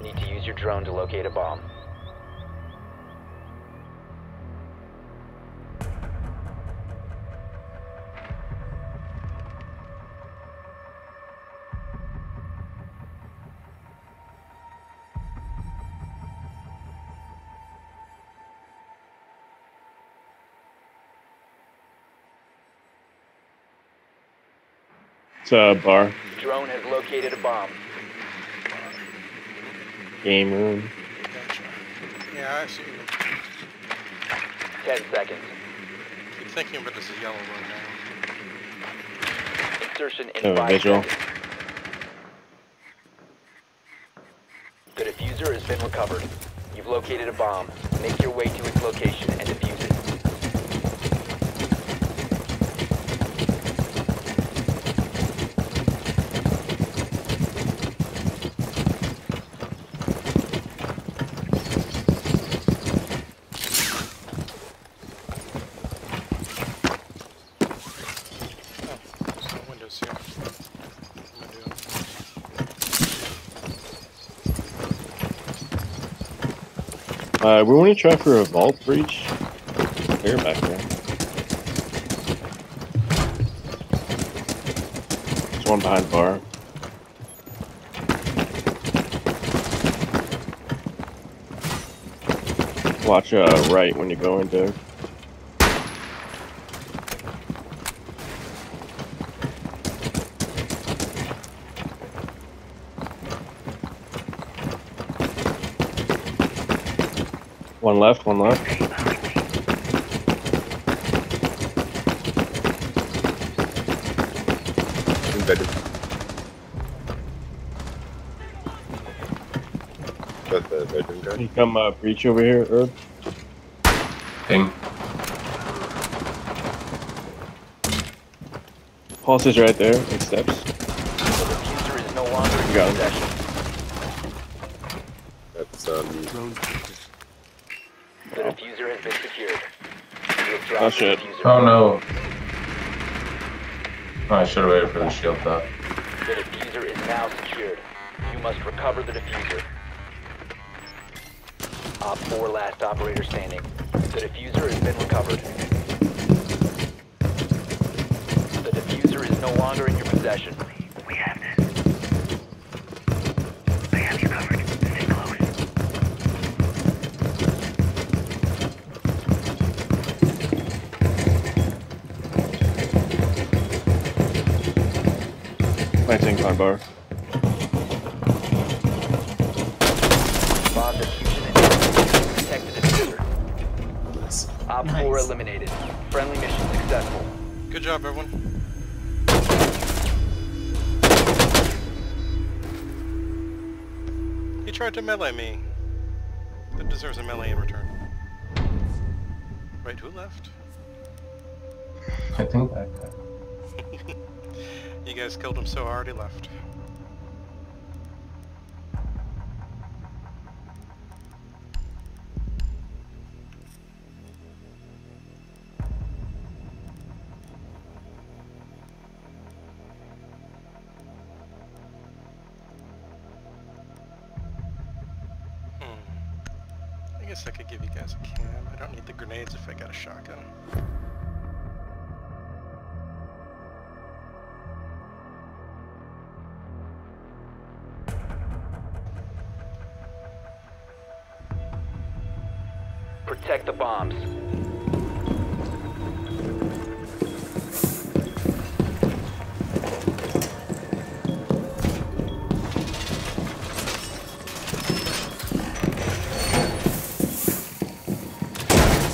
Need to use your drone to locate a bomb. It's a bar, Drone has located a bomb. Game room. Yeah, I see. it. 10 seconds. keep thinking, but it's a yellow room now. Insertion in Oh, 5 visual. seconds. The defuser has been recovered. You've located a bomb. Make your way to its location and defuse it. Oh, there's no windows here. What am I doing? Uh, we want to try for a vault breach. Here, back there. There's one behind bar. Watch uh, right when you go in, into. One left, one left. Embedded. Got the bedroom guy. Can you come uh, breach over here, Herb? Ping. Pulse is right there. Eight steps. The defuser is no longer in You your got him. possession. That's um. The defuser has been secured. You have dropped Oh, shit. Oh no. Oh, I should have waited for the shield though. The defuser is now secured. You must recover the defuser. Op 4 last operator standing. The defuser has been recovered. The defuser is no longer in your possession. We have this. I have you covered. Stay close. Planting behind bar. Bomb diffusion and protect the defuser. Nice. Op 4 eliminated. Friendly mission successful. Good job, everyone. He tried to melee me. That deserves a melee in return. Wait, who left? I think that guy. You guys killed him so hard he left. Hmm. I guess I could give you guys a can. I don't need the grenades if I got a shotgun. Protect the bombs.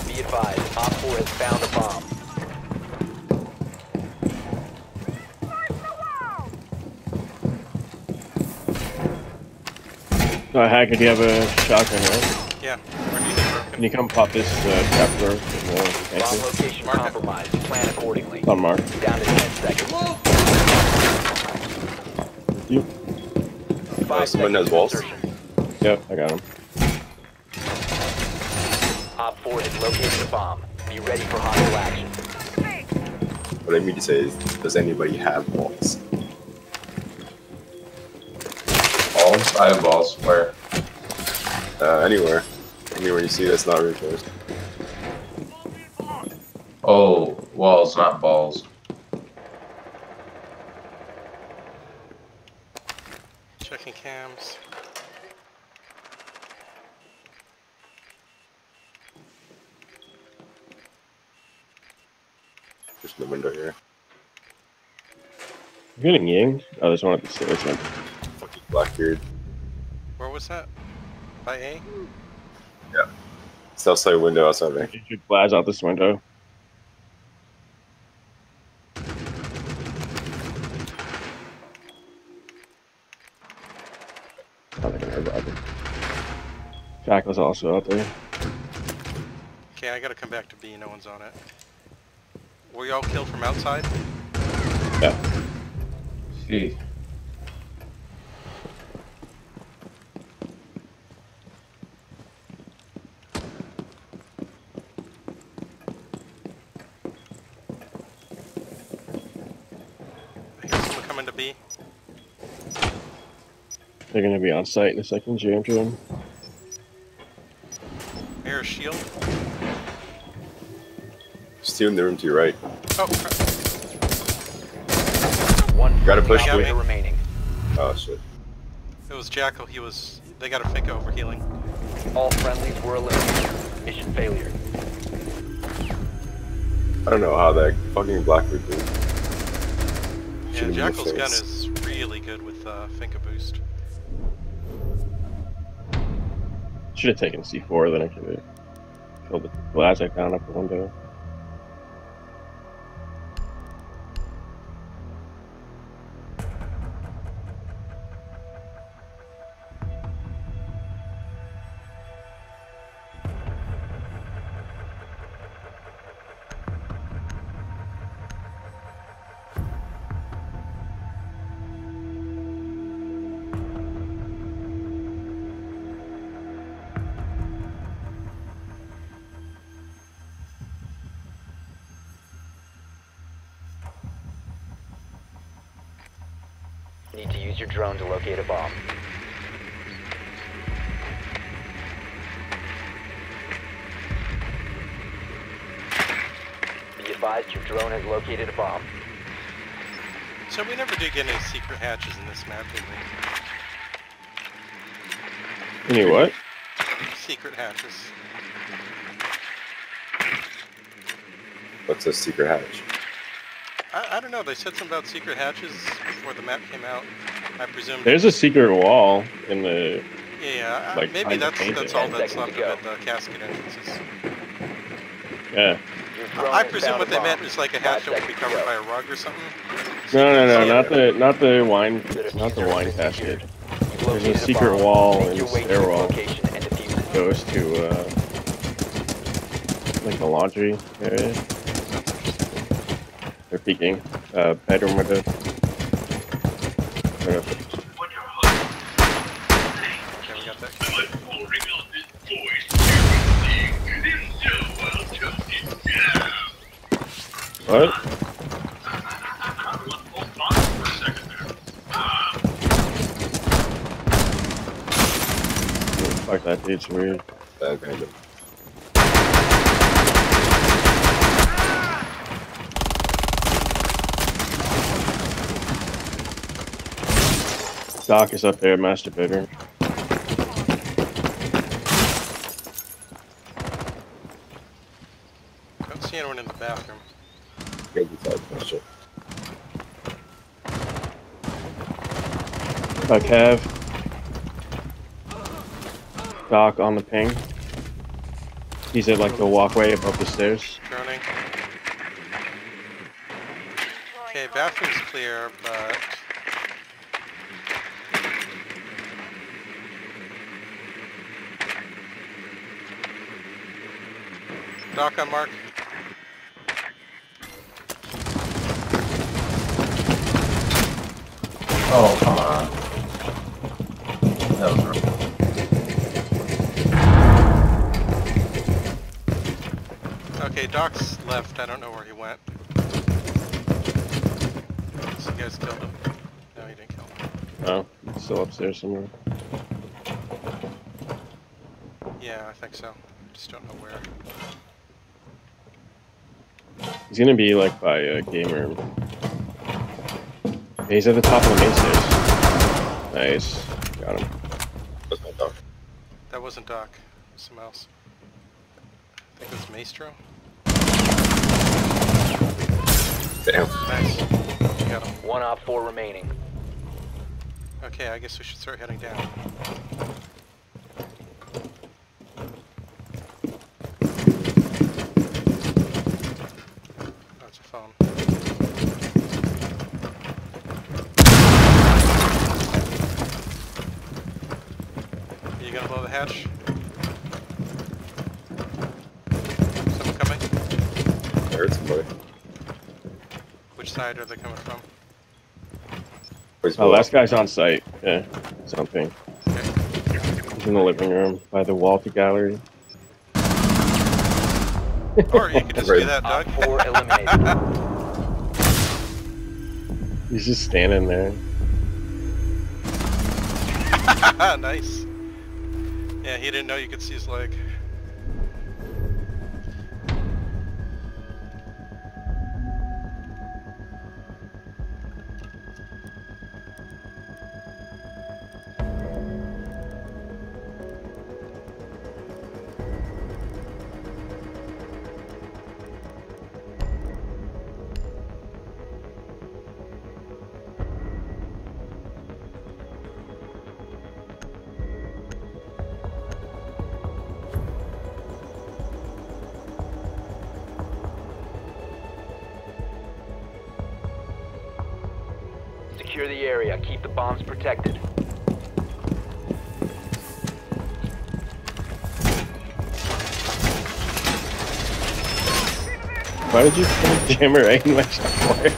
Be advised, Op 4 has found a bomb. Uh, Hacker, do you have a shotgun, right? Yeah, where do you need broken? Can you come pop this uh, trap door? No, Bomb location Mark compromised. Plan accordingly. On mark. Down to 10 seconds. You. Five someone seconds has to walls? Yep, I got him. Op 4 has located a bomb. Be ready for hostile action. What I mean to say is, does anybody have walls? Balls? I have balls. Where? Uh, anywhere. Anywhere you see that's not reinforced. Oh, walls, not balls. Checking cams. Just in the window here. I'm getting Ying. Oh, there's one at the stairs. man. Fucking Blackbeard. Where was that? By A? South side window outside me. You should blast out this window. Not looking at everybody. Jack was also out there. Okay, I gotta come back to B. No one's on it. Were you all killed from outside? Yeah. Gee. I hear someone coming to B. They're gonna be on site in a second, jam to them. I hear a shield. Just two in the room to your right. Oh, crap. One Gotta push operator me. remaining. Oh shit. it was Jackal. He was. They got a Finka over healing. All friendlies were eliminated. Mission failure. I don't know how that fucking Blackbeard did. Yeah, Shoot him in the Jackal's gun is really good with uh, Finka boost. Should have taken C4, then I could have killed the I found up the window. Need to use your drone to locate a bomb. Be advised your drone has located a bomb. So we never do get any secret hatches in this map, did we? Any what? Secret hatches. What's a secret hatch? I, I don't know. They said something about secret hatches before the map came out. I presume. There's a secret wall in the. Yeah, yeah. I- like, maybe that's that's all that's left to of it, the casket entrances. Yeah. I presume what they meant was like a hatch that would be covered by a rug or something. No, no, no, not the not the wine, The not the wine has been secured. casket. You've There's a located secret wall Make in the way stairwell. location and defuse it. Goes to uh, like the laundry area. They're peeking. Uh, bedroom window. Okay, we got. What? Fuck that dude's weird. That Doc is up there, master bedroom. Don't see anyone in the bathroom. Good inside that shit. Uh, Kev. Doc on the ping. He's at like the walkway above the stairs. Droning. Okay, bathroom's clear, but Doc on mark. Oh, come on. That was rough. Okay, Doc's left. I don't know where he went. So you guys killed him? No, you didn't kill him. Oh, he's still upstairs somewhere. Yeah, I think so. Just don't know where. He's gonna be like by a game room. He's at the top of the main stairs. Nice. Got him. That's my dog. That wasn't Doc. Someone else. I think it was Maestro. Damn. Nice. Got him. One op four remaining. Okay, I guess we should start heading down. Oh, it's a phone. Are you gonna blow the hatch? Someone coming? I heard somebody. Which side are they coming from? Where's Oh, Will? last guy's on site. Yeah, something. Okay. He's in the living room by the wall to gallery. Or you could just do that, Op Doug. four eliminated. He's just standing there. nice. Yeah, he didn't know you could see his leg. Secure the area. Keep the bombs protected. Why did you put a jammer right in my shock wire?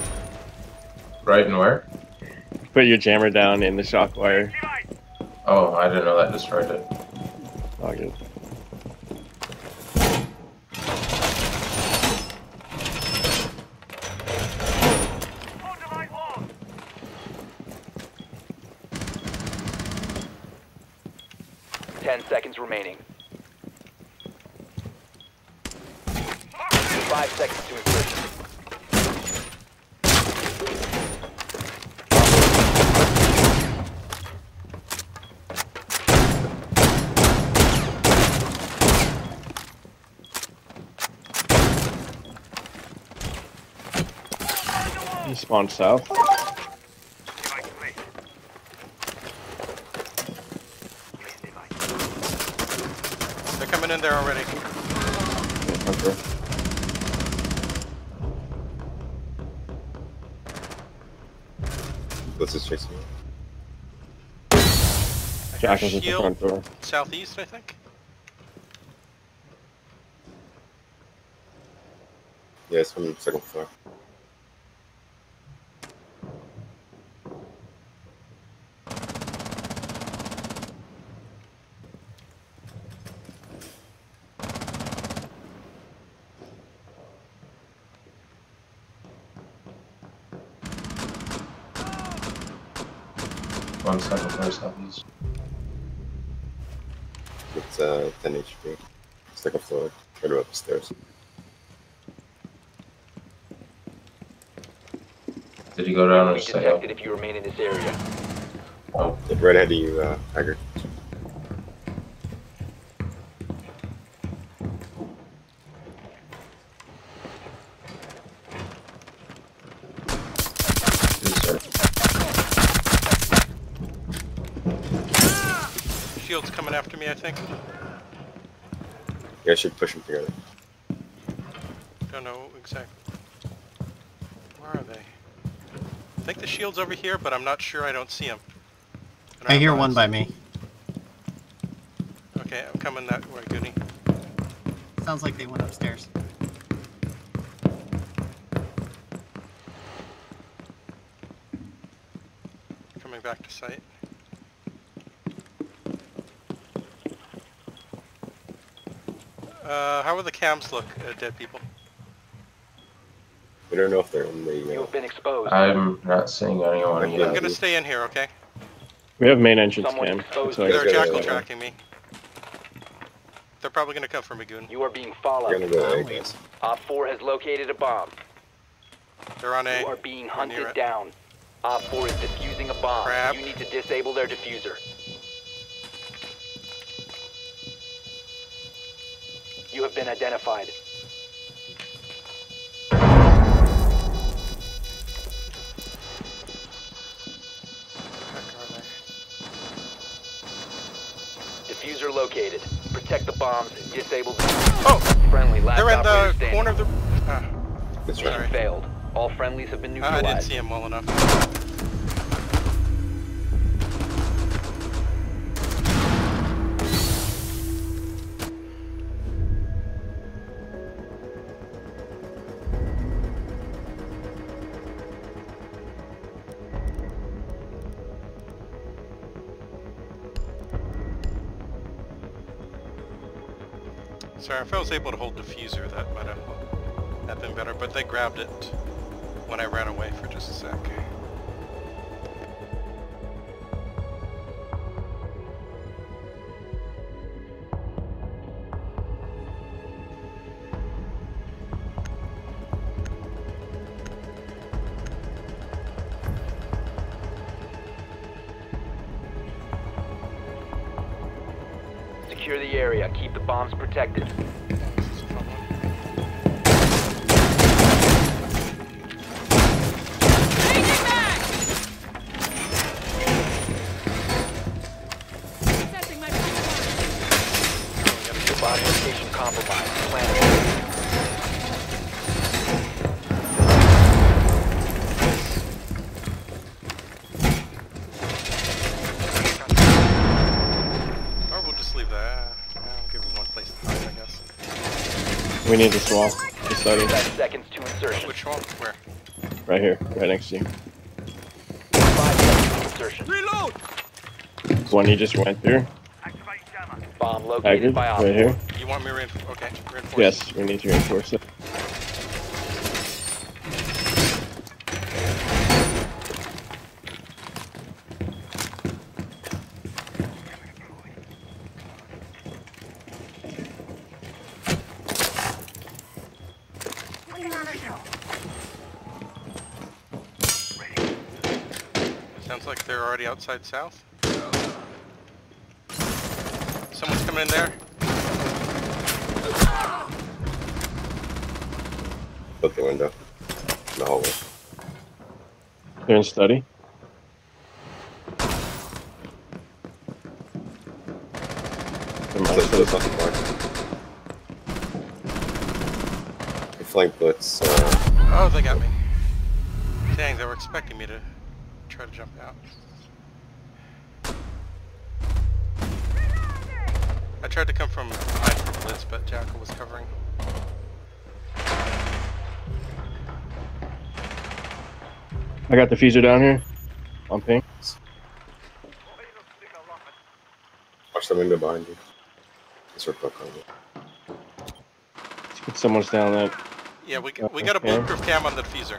Right in where? Put your jammer down in the shock wire. Oh, I didn't know that destroyed it. Oh, good. Ten seconds remaining. Five seconds to insertion. He spawned south. They're coming in there already. Yeah, Hunter. Let's just chase me. I hear Jackal's at the front door. southeast, I think. Yeah, it's from the second floor. One second floor southeast. It's uh 10 HP. Second floor. Try to go up the stairs. Did you go down Be and stay up? detected if you remain in this area. Oh, Right ahead of you, uh, Haggard. Shield's coming after me, I think. Yeah, I should push them together. Don't know exactly. Where are they? I think the shield's over here, but I'm not sure. I don't see them. don't I hear one by me. Okay, I'm coming that way, Goody. Sounds like they went upstairs. Coming back to site. Uh, how are the cams look, uh, dead people? We don't know if they're in the. You Uh, have been exposed. I'm not seeing anyone I'm I'm gonna stay in here, okay? We have main entrance Someone cam. exposed That's why- They're jackal tracking me. They're probably gonna come for me, Goon. You are being We're followed. gonna go A, Op 4 has located a bomb. They're on A. You are being hunted down. Op 4 is defusing a bomb. Crap. You need to disable their defuser. You have been identified. Heck? Defuser located. Protect the bombs. Disable the Oh! friendly. Last They're in the standing. corner of the. Ah, Mission failed. All friendlies have been I I didn't see him well enough. Sorry, if I was able to hold defuser, that might have been better, but they grabbed it when I ran away for just a sec. Your bomb location compromised. Plan it. Or we'll just leave that. I'll give it one place to hide, I guess. We need to swap. Just starting Five seconds to insertion. Which one? Where? right here, right next to you. Five seconds to insertion. One you just went through. Activate jammer. Bomb located Package, by Op right here. You want me to reinforce? Okay, reinforce. Yes, we need to reinforce it. Sounds like outside south. Someone's coming in there. Out the window. In the hallway. They're in study. Never mind, Blitz, so blitz on the bar. The flank blitz. Uh, Oh, they got me. Dang, they were expecting me to try to jump out. I tried to come from behind for Blitz, but Jackal was covering. I got the fuser down here. On ping. watch the window behind you. It's our fuck on it. Someone's down there. Yeah, we, we got a bulletproof cam on the defuser.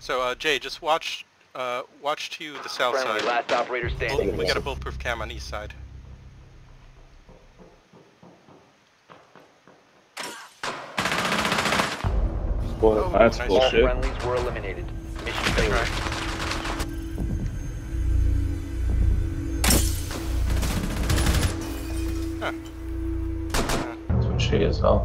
So, uh, Jay, just watch, uh, watch to the south Friendly. side. Last operator Bull- we got a bulletproof cam on east side. Well, Oh, That's nice All try. friendlies were eliminated. Mission failure. Right. Huh. Huh. That's what she is, huh?